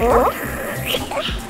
어?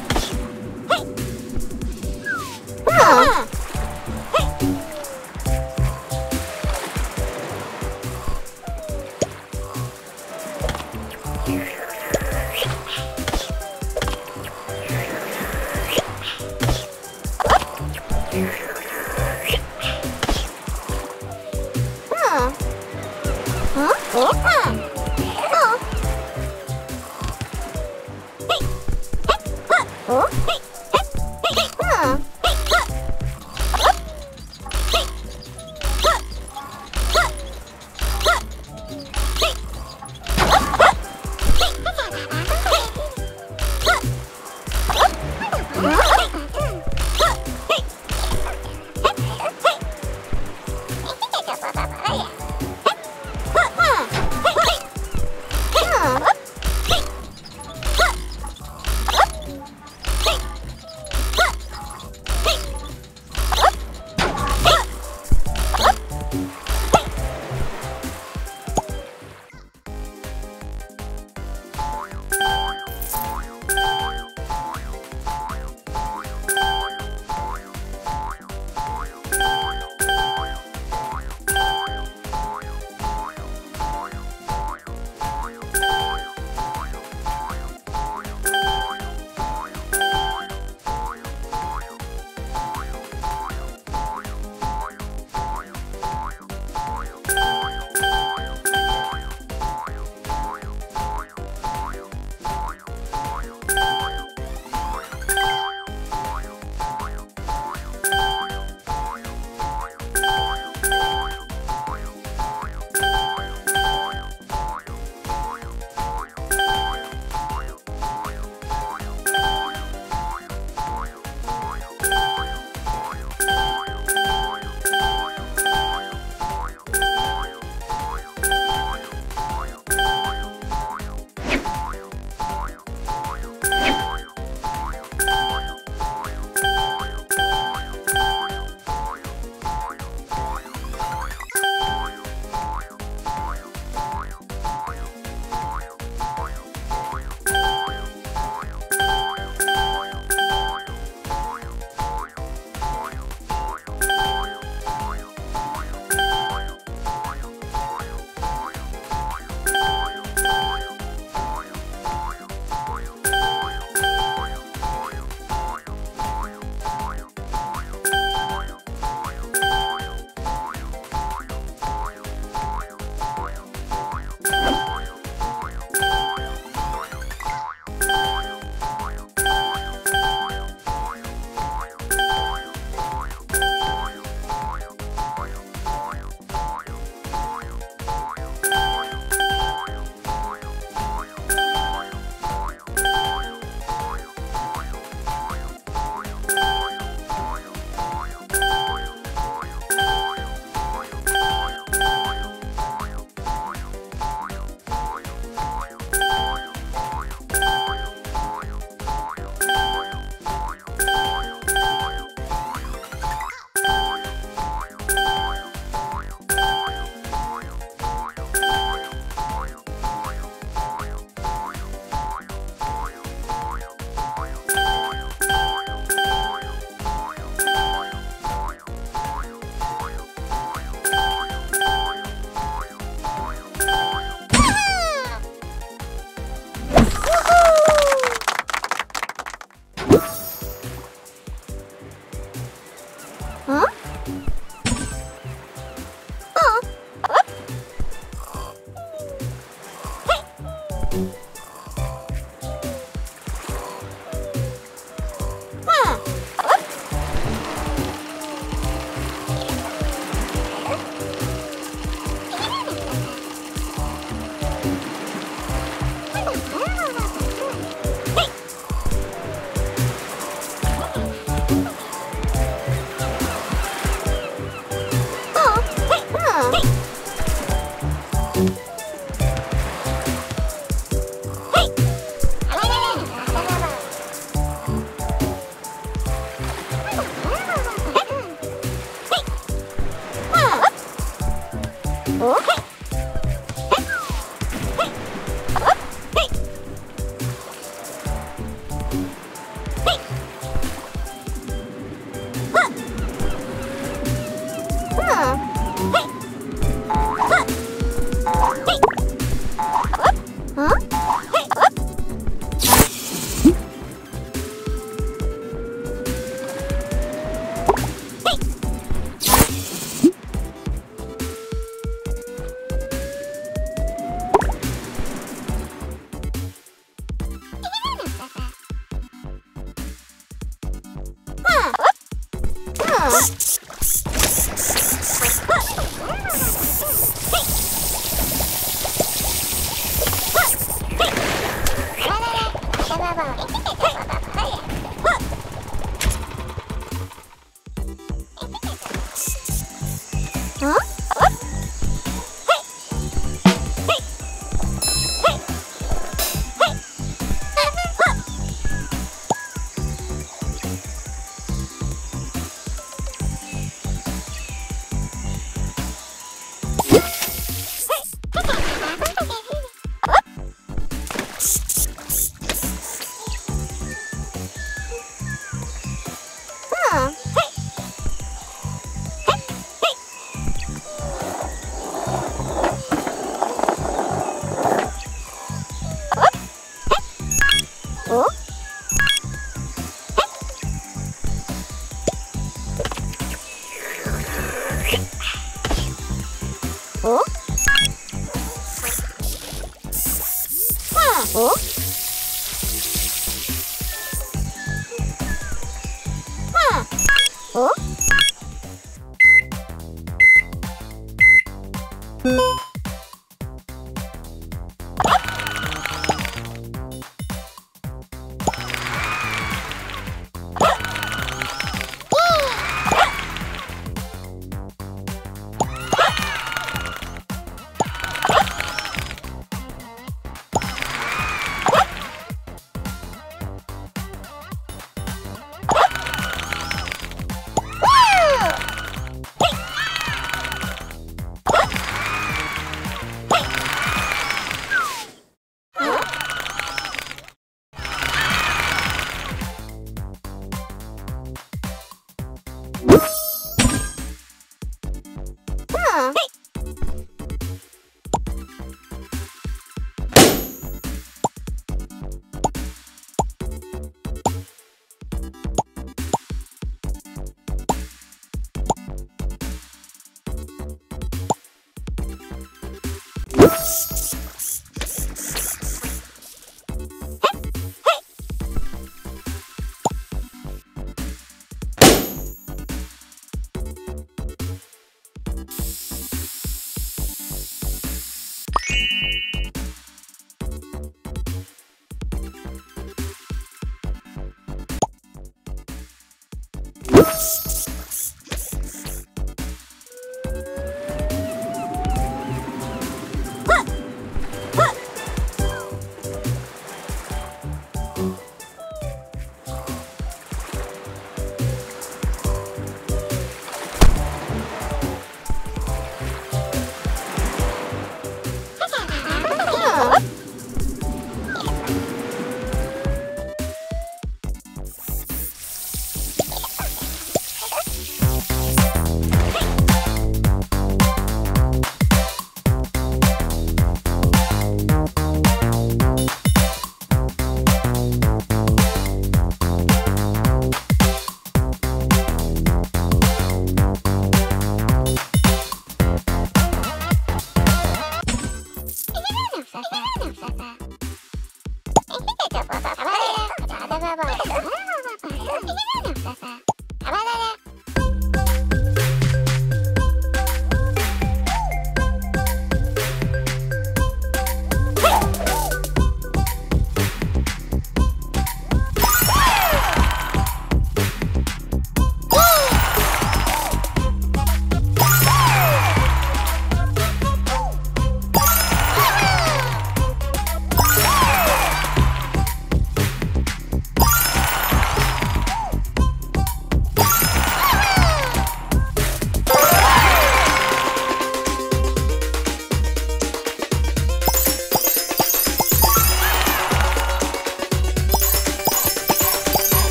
Whoop!